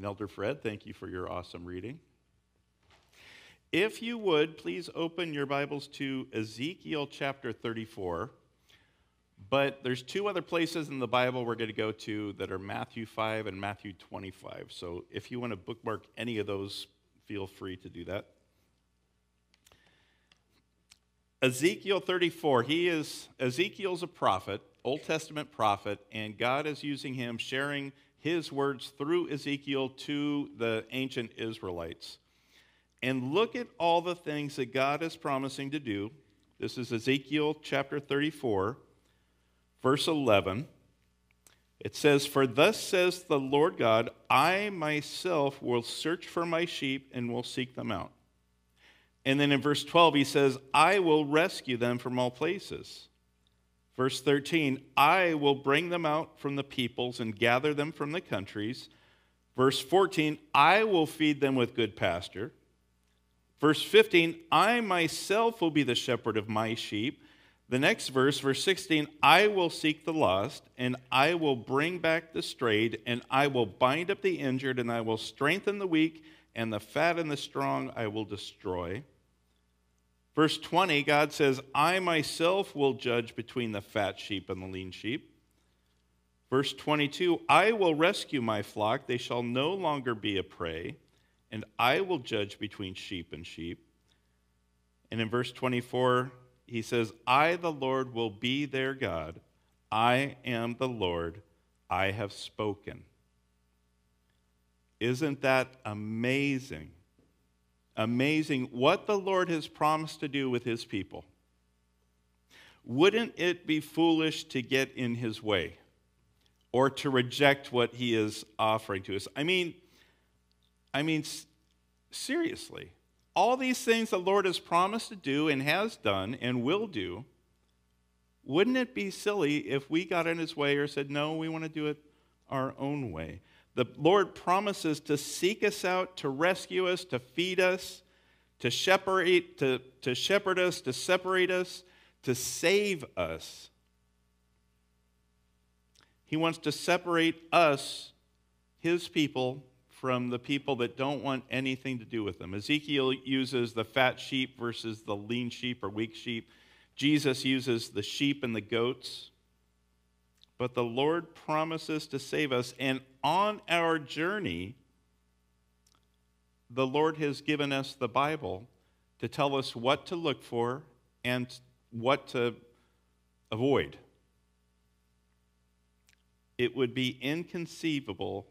And Elder Fred, thank you for your awesome reading. If you would, please open your Bibles to Ezekiel chapter 34. But there's two other places in the Bible we're going to go to that are Matthew 5 and Matthew 25. So if you want to bookmark any of those, feel free to do that. Ezekiel 34, he is Ezekiel's a prophet, Old Testament prophet, and God is using him sharing his words through Ezekiel to the ancient Israelites. And look at all the things that God is promising to do. This is Ezekiel chapter 34 verse 11, it says, For thus says the Lord God, I myself will search for my sheep and will seek them out. And then in verse 12, he says, I will rescue them from all places. Verse 13, I will bring them out from the peoples and gather them from the countries. Verse 14, I will feed them with good pasture. Verse 15, I myself will be the shepherd of my sheep the next verse, verse 16 I will seek the lost, and I will bring back the strayed, and I will bind up the injured, and I will strengthen the weak, and the fat and the strong I will destroy. Verse 20, God says, I myself will judge between the fat sheep and the lean sheep. Verse 22, I will rescue my flock, they shall no longer be a prey, and I will judge between sheep and sheep. And in verse 24, he says, I, the Lord, will be their God. I am the Lord. I have spoken. Isn't that amazing? Amazing what the Lord has promised to do with his people. Wouldn't it be foolish to get in his way or to reject what he is offering to us? I mean, I mean, seriously all these things the Lord has promised to do and has done and will do, wouldn't it be silly if we got in his way or said, no, we want to do it our own way? The Lord promises to seek us out, to rescue us, to feed us, to shepherd, to, to shepherd us, to separate us, to save us. He wants to separate us, his people, from the people that don't want anything to do with them. Ezekiel uses the fat sheep versus the lean sheep or weak sheep. Jesus uses the sheep and the goats. But the Lord promises to save us. And on our journey, the Lord has given us the Bible to tell us what to look for and what to avoid. It would be inconceivable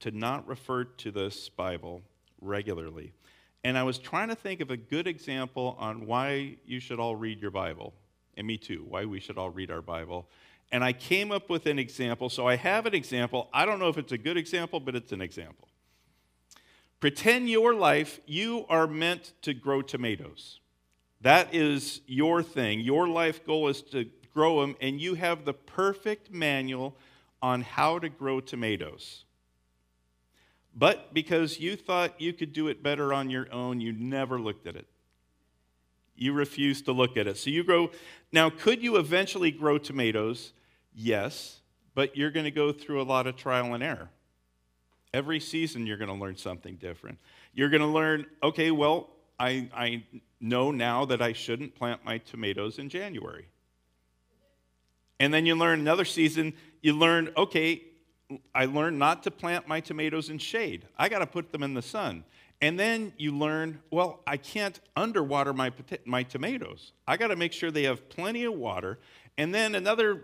to not refer to this Bible regularly. And I was trying to think of a good example on why you should all read your Bible. And me too, why we should all read our Bible. And I came up with an example. So I have an example. I don't know if it's a good example, but it's an example. Pretend your life, you are meant to grow tomatoes. That is your thing. Your life goal is to grow them, and you have the perfect manual on how to grow tomatoes. But because you thought you could do it better on your own, you never looked at it. You refuse to look at it. So you grow. Now, could you eventually grow tomatoes? Yes, but you're going to go through a lot of trial and error. Every season, you're going to learn something different. You're going to learn, okay, well, I, I know now that I shouldn't plant my tomatoes in January. And then you learn another season, you learn, okay, I learned not to plant my tomatoes in shade. I got to put them in the sun. And then you learn, well, I can't underwater my, my tomatoes. I got to make sure they have plenty of water. And then another,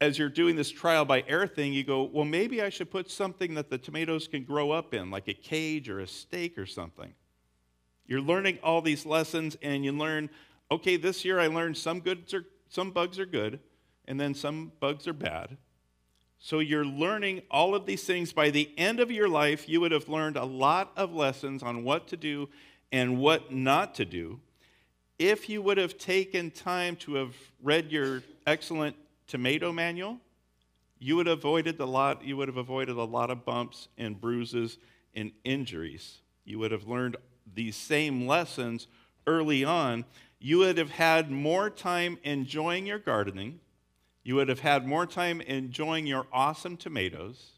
as you're doing this trial by air thing, you go, well, maybe I should put something that the tomatoes can grow up in, like a cage or a stake or something. You're learning all these lessons, and you learn, okay, this year I learned some goods are, some bugs are good, and then some bugs are bad. So you're learning all of these things. By the end of your life, you would have learned a lot of lessons on what to do and what not to do. If you would have taken time to have read your excellent tomato manual, you would have avoided a lot, you would have avoided a lot of bumps and bruises and injuries. You would have learned these same lessons early on. You would have had more time enjoying your gardening you would have had more time enjoying your awesome tomatoes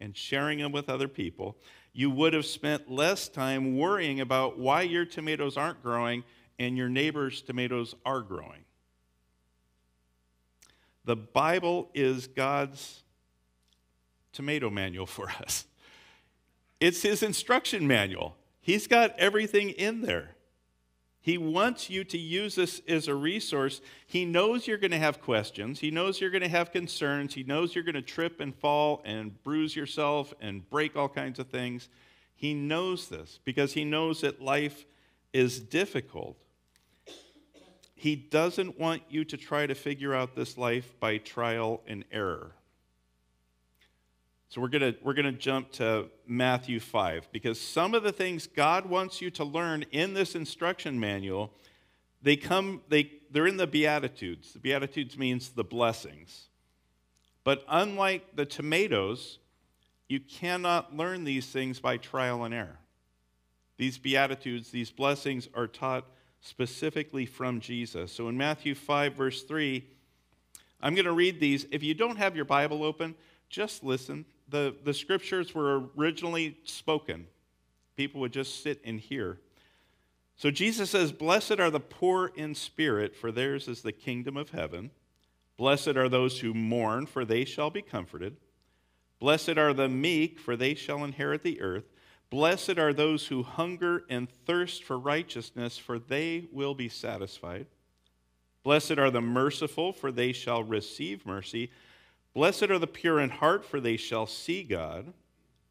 and sharing them with other people, you would have spent less time worrying about why your tomatoes aren't growing and your neighbor's tomatoes are growing. The Bible is God's tomato manual for us. It's his instruction manual. He's got everything in there. He wants you to use this as a resource. He knows you're going to have questions. He knows you're going to have concerns. He knows you're going to trip and fall and bruise yourself and break all kinds of things. He knows this because he knows that life is difficult. He doesn't want you to try to figure out this life by trial and error. So we're going to we're going to jump to Matthew 5 because some of the things God wants you to learn in this instruction manual they come they they're in the beatitudes. The beatitudes means the blessings. But unlike the tomatoes, you cannot learn these things by trial and error. These beatitudes, these blessings are taught specifically from Jesus. So in Matthew 5 verse 3, I'm going to read these. If you don't have your Bible open, just listen the, the scriptures were originally spoken. People would just sit and hear. So Jesus says, Blessed are the poor in spirit, for theirs is the kingdom of heaven. Blessed are those who mourn, for they shall be comforted. Blessed are the meek, for they shall inherit the earth. Blessed are those who hunger and thirst for righteousness, for they will be satisfied. Blessed are the merciful, for they shall receive mercy. Blessed are the pure in heart, for they shall see God.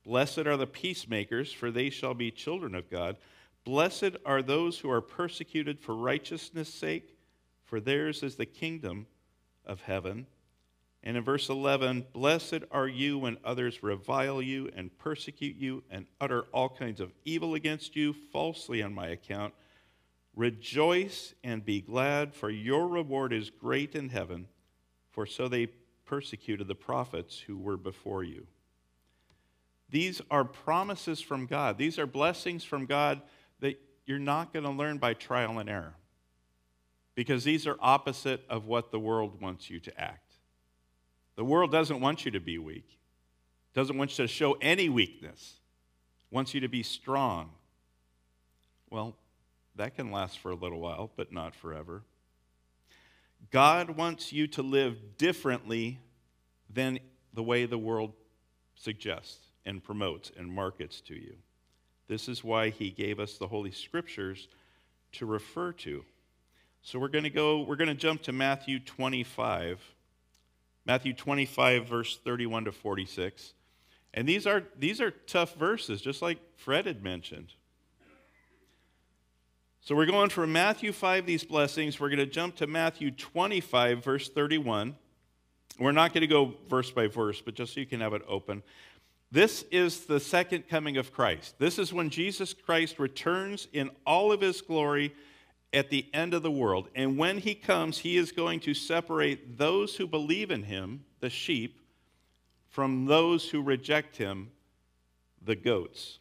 Blessed are the peacemakers, for they shall be children of God. Blessed are those who are persecuted for righteousness' sake, for theirs is the kingdom of heaven. And in verse 11, blessed are you when others revile you and persecute you and utter all kinds of evil against you falsely on my account. Rejoice and be glad, for your reward is great in heaven, for so they persecuted the prophets who were before you. These are promises from God. These are blessings from God that you're not going to learn by trial and error because these are opposite of what the world wants you to act. The world doesn't want you to be weak, doesn't want you to show any weakness, wants you to be strong. Well, that can last for a little while, but not forever. God wants you to live differently than the way the world suggests and promotes and markets to you. This is why he gave us the Holy Scriptures to refer to. So we're going to go, we're going to jump to Matthew 25. Matthew 25, verse 31 to 46. And these are, these are tough verses, just like Fred had mentioned. So we're going from Matthew 5, these blessings. We're going to jump to Matthew 25, verse 31. We're not going to go verse by verse, but just so you can have it open. This is the second coming of Christ. This is when Jesus Christ returns in all of his glory at the end of the world. And when he comes, he is going to separate those who believe in him, the sheep, from those who reject him, the goats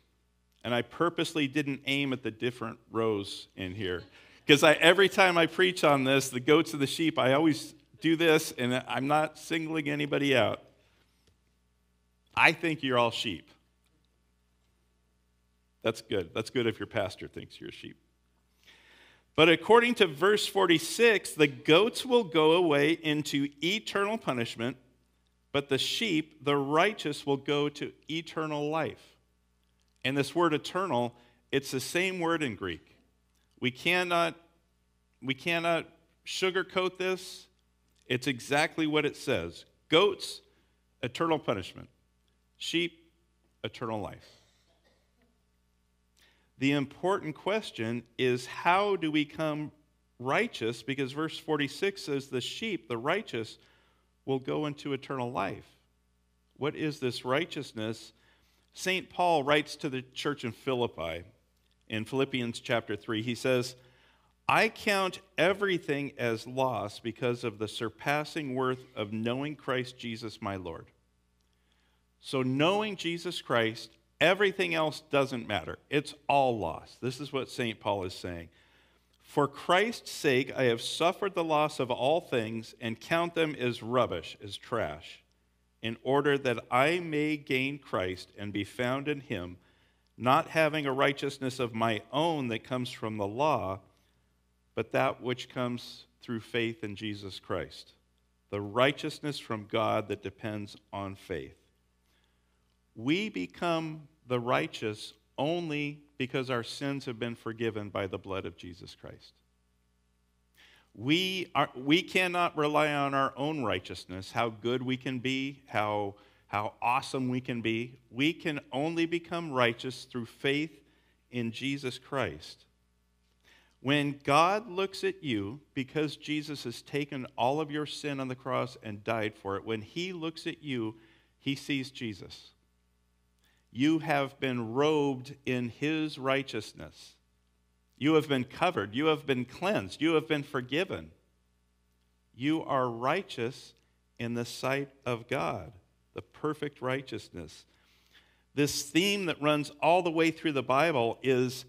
and I purposely didn't aim at the different rows in here. Because every time I preach on this, the goats and the sheep, I always do this, and I'm not singling anybody out. I think you're all sheep. That's good. That's good if your pastor thinks you're a sheep. But according to verse 46, the goats will go away into eternal punishment, but the sheep, the righteous, will go to eternal life. And this word eternal, it's the same word in Greek. We cannot, we cannot sugarcoat this. It's exactly what it says goats, eternal punishment, sheep, eternal life. The important question is how do we come righteous? Because verse 46 says the sheep, the righteous, will go into eternal life. What is this righteousness? St. Paul writes to the church in Philippi in Philippians chapter 3. He says, I count everything as loss because of the surpassing worth of knowing Christ Jesus my Lord. So, knowing Jesus Christ, everything else doesn't matter. It's all loss. This is what St. Paul is saying. For Christ's sake, I have suffered the loss of all things and count them as rubbish, as trash in order that I may gain Christ and be found in him, not having a righteousness of my own that comes from the law, but that which comes through faith in Jesus Christ, the righteousness from God that depends on faith. We become the righteous only because our sins have been forgiven by the blood of Jesus Christ. We, are, we cannot rely on our own righteousness, how good we can be, how, how awesome we can be. We can only become righteous through faith in Jesus Christ. When God looks at you, because Jesus has taken all of your sin on the cross and died for it, when He looks at you, He sees Jesus. You have been robed in His righteousness. You have been covered. You have been cleansed. You have been forgiven. You are righteous in the sight of God, the perfect righteousness. This theme that runs all the way through the Bible is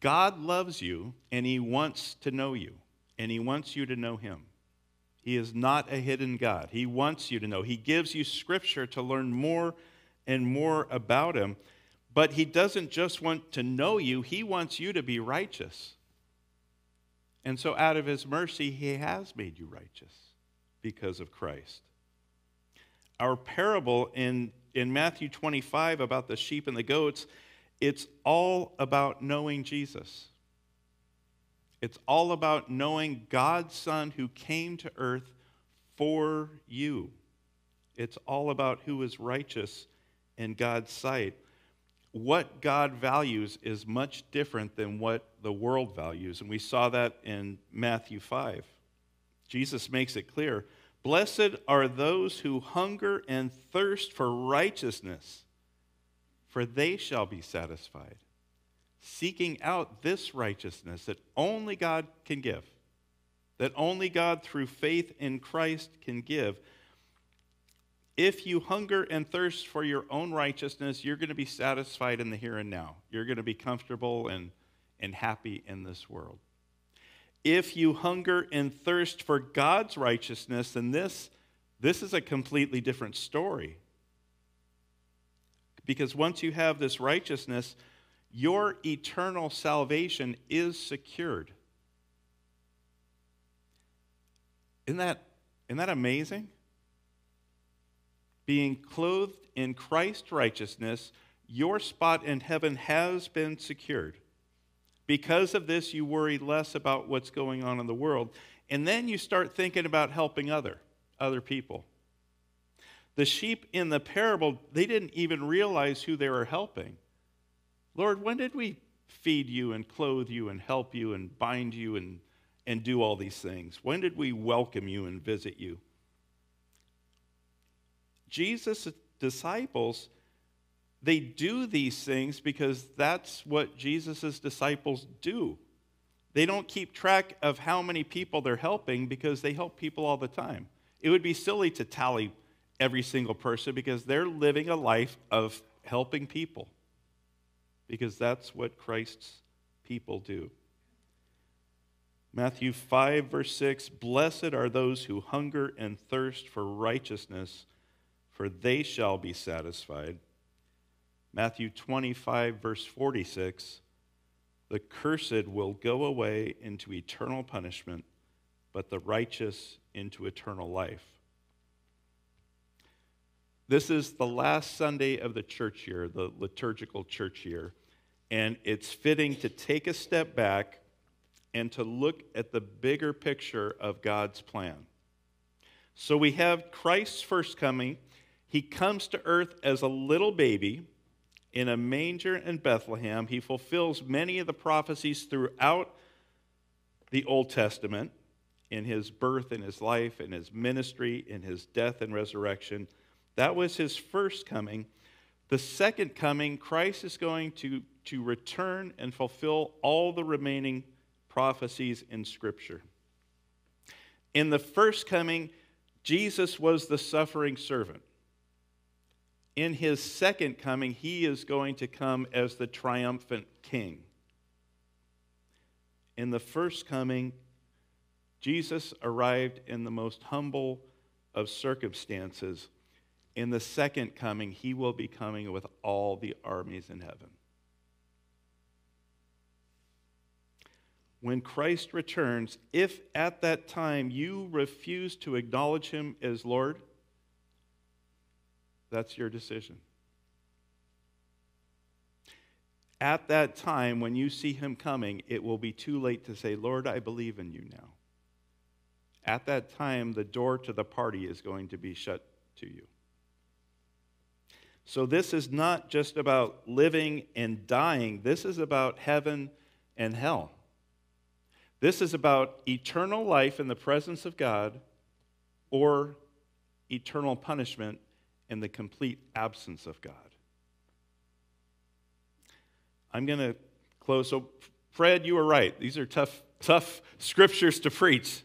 God loves you and He wants to know you, and He wants you to know Him. He is not a hidden God. He wants you to know. He gives you scripture to learn more and more about Him. But he doesn't just want to know you, he wants you to be righteous. And so, out of his mercy, he has made you righteous because of Christ. Our parable in, in Matthew 25 about the sheep and the goats, it's all about knowing Jesus. It's all about knowing God's Son who came to earth for you. It's all about who is righteous in God's sight what God values is much different than what the world values. And we saw that in Matthew 5. Jesus makes it clear Blessed are those who hunger and thirst for righteousness, for they shall be satisfied. Seeking out this righteousness that only God can give, that only God through faith in Christ can give if you hunger and thirst for your own righteousness, you're going to be satisfied in the here and now. You're going to be comfortable and, and happy in this world. If you hunger and thirst for God's righteousness, then this, this is a completely different story. Because once you have this righteousness, your eternal salvation is secured. Isn't that, isn't that amazing? Being clothed in Christ's righteousness, your spot in heaven has been secured. Because of this, you worry less about what's going on in the world. And then you start thinking about helping other, other people. The sheep in the parable, they didn't even realize who they were helping. Lord, when did we feed you and clothe you and help you and bind you and, and do all these things? When did we welcome you and visit you? Jesus' disciples, they do these things because that's what Jesus' disciples do. They don't keep track of how many people they're helping because they help people all the time. It would be silly to tally every single person because they're living a life of helping people because that's what Christ's people do. Matthew 5, verse 6 Blessed are those who hunger and thirst for righteousness for they shall be satisfied. Matthew 25, verse 46 The cursed will go away into eternal punishment, but the righteous into eternal life. This is the last Sunday of the church year, the liturgical church year, and it's fitting to take a step back and to look at the bigger picture of God's plan. So we have Christ's first coming he comes to earth as a little baby in a manger in Bethlehem. He fulfills many of the prophecies throughout the Old Testament in his birth, in his life, in his ministry, in his death and resurrection. That was his first coming. The second coming, Christ is going to, to return and fulfill all the remaining prophecies in Scripture. In the first coming, Jesus was the suffering servant in his second coming, he is going to come as the triumphant king. In the first coming, Jesus arrived in the most humble of circumstances. in the second coming, he will be coming with all the armies in heaven. When Christ returns, if at that time you refuse to acknowledge him as Lord, that's your decision. At that time, when you see him coming, it will be too late to say, Lord, I believe in you now. At that time, the door to the party is going to be shut to you. So, this is not just about living and dying, this is about heaven and hell. This is about eternal life in the presence of God or eternal punishment in the complete absence of God. I'm going to close. So, Fred, you were right. These are tough, tough scriptures to preach.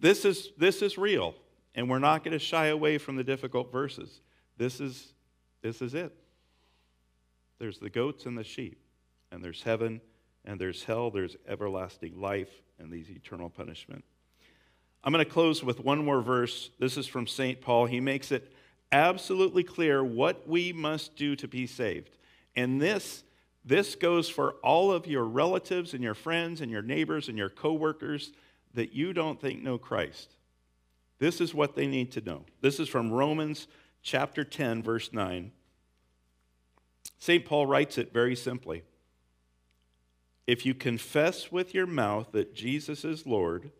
This is, this is real, and we're not going to shy away from the difficult verses. This is, this is it. There's the goats and the sheep, and there's heaven, and there's hell, there's everlasting life, and these eternal punishment. I'm going to close with one more verse. This is from St. Paul. He makes it absolutely clear what we must do to be saved. And this, this goes for all of your relatives and your friends and your neighbors and your coworkers that you don't think know Christ. This is what they need to know. This is from Romans chapter 10, verse 9. St. Paul writes it very simply. If you confess with your mouth that Jesus is Lord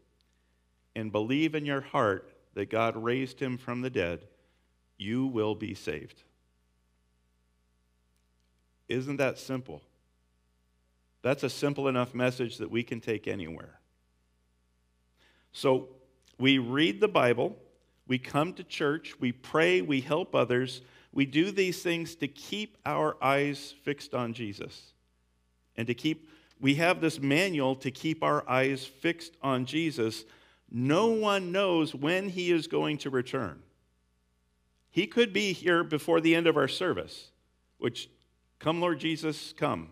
and believe in your heart that God raised him from the dead, you will be saved. Isn't that simple? That's a simple enough message that we can take anywhere. So we read the Bible, we come to church, we pray, we help others. We do these things to keep our eyes fixed on Jesus. And to keep, we have this manual to keep our eyes fixed on Jesus. No one knows when he is going to return. He could be here before the end of our service, which, come, Lord Jesus, come.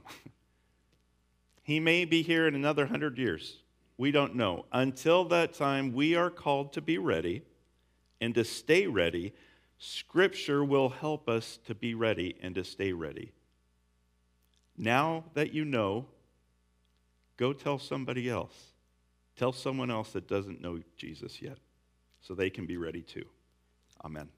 he may be here in another hundred years. We don't know. Until that time, we are called to be ready and to stay ready. Scripture will help us to be ready and to stay ready. Now that you know, go tell somebody else. Tell someone else that doesn't know Jesus yet so they can be ready too. Amen.